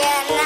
Yeah.